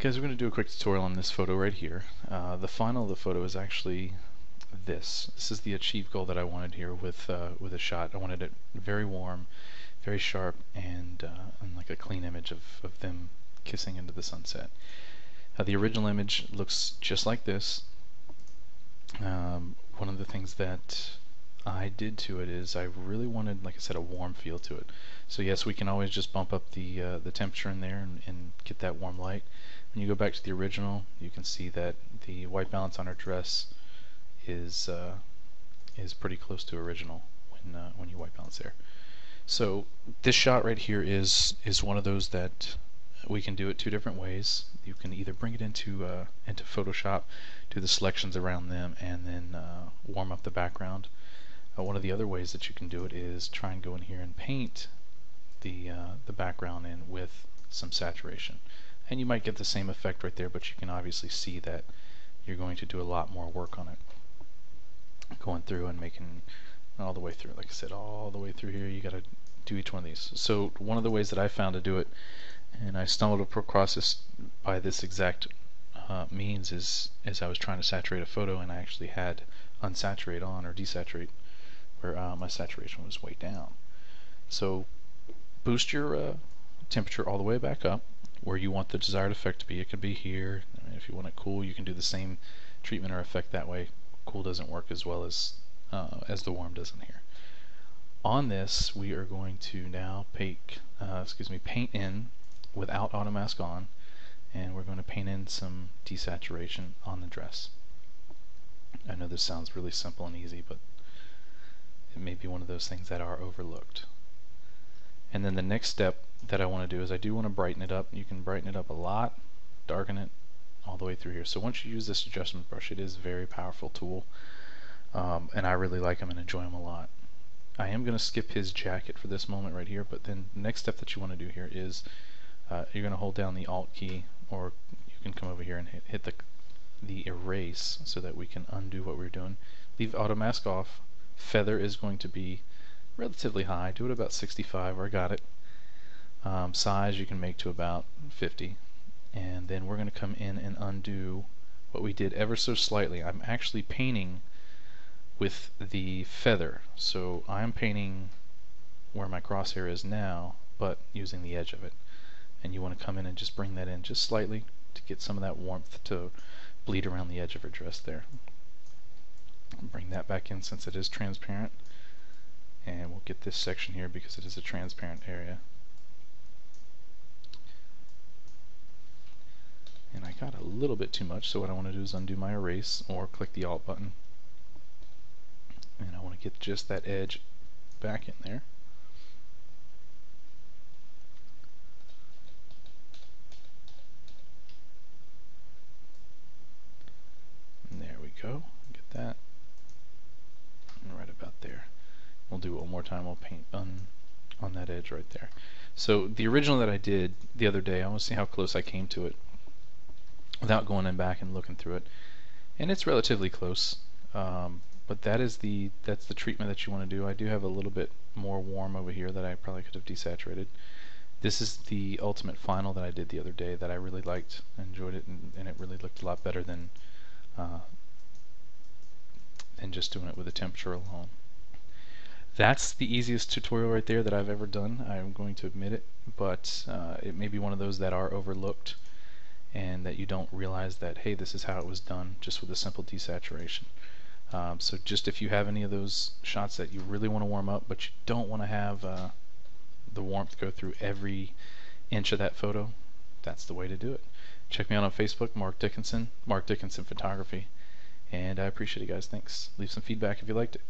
Guys, we're going to do a quick tutorial on this photo right here. Uh, the final of the photo is actually this. This is the achieved goal that I wanted here with uh, with a shot. I wanted it very warm, very sharp, and, uh, and like a clean image of, of them kissing into the sunset. Uh, the original image looks just like this. Um, one of the things that I did to it is I really wanted, like I said, a warm feel to it. So yes, we can always just bump up the uh, the temperature in there and, and get that warm light. When you go back to the original, you can see that the white balance on her dress is uh, is pretty close to original when uh, when you white balance there. So this shot right here is is one of those that we can do it two different ways. You can either bring it into uh, into Photoshop, do the selections around them, and then uh, warm up the background. Uh, one of the other ways that you can do it is try and go in here and paint the uh, the background in with some saturation. And you might get the same effect right there but you can obviously see that you're going to do a lot more work on it. Going through and making all the way through. Like I said all the way through here you got to do each one of these. So one of the ways that I found to do it and I stumbled across this by this exact uh, means is as I was trying to saturate a photo and I actually had unsaturate on or desaturate where uh, my saturation was way down so boost your uh, temperature all the way back up where you want the desired effect to be. It could be here. I mean, if you want it cool, you can do the same treatment or effect that way. Cool doesn't work as well as uh, as the warm does in here. On this, we are going to now paint, uh, excuse me, paint in without auto mask on, and we're going to paint in some desaturation on the dress. I know this sounds really simple and easy, but it may be one of those things that are overlooked. And then the next step that I want to do is I do want to brighten it up. You can brighten it up a lot, darken it all the way through here. So once you use this adjustment brush, it is a very powerful tool. Um, and I really like them and enjoy them a lot. I am going to skip his jacket for this moment right here, but then the next step that you want to do here is uh, you're going to hold down the Alt key, or you can come over here and hit, hit the the erase so that we can undo what we're doing. Leave auto mask off. Feather is going to be relatively high. Do it about 65, or I got it. Um, size you can make to about 50. And then we're going to come in and undo what we did ever so slightly. I'm actually painting with the feather. So I'm painting where my crosshair is now, but using the edge of it. And you want to come in and just bring that in just slightly to get some of that warmth to bleed around the edge of her dress there. That back in since it is transparent. And we'll get this section here because it is a transparent area. And I got a little bit too much so what I want to do is undo my erase or click the alt button. And I want to get just that edge back in there. There we go. Get that We'll do it one more time. We'll paint on, on that edge right there. So the original that I did the other day, I want to see how close I came to it without going in back and looking through it. And it's relatively close. Um, but that is the that's the treatment that you want to do. I do have a little bit more warm over here that I probably could have desaturated. This is the ultimate final that I did the other day that I really liked, enjoyed it, and, and it really looked a lot better than uh, than just doing it with the temperature alone. That's the easiest tutorial right there that I've ever done. I'm going to admit it, but uh, it may be one of those that are overlooked and that you don't realize that, hey, this is how it was done just with a simple desaturation. Um, so just if you have any of those shots that you really want to warm up, but you don't want to have uh, the warmth go through every inch of that photo, that's the way to do it. Check me out on Facebook, Mark Dickinson, Mark Dickinson Photography, and I appreciate it, guys. Thanks. Leave some feedback if you liked it.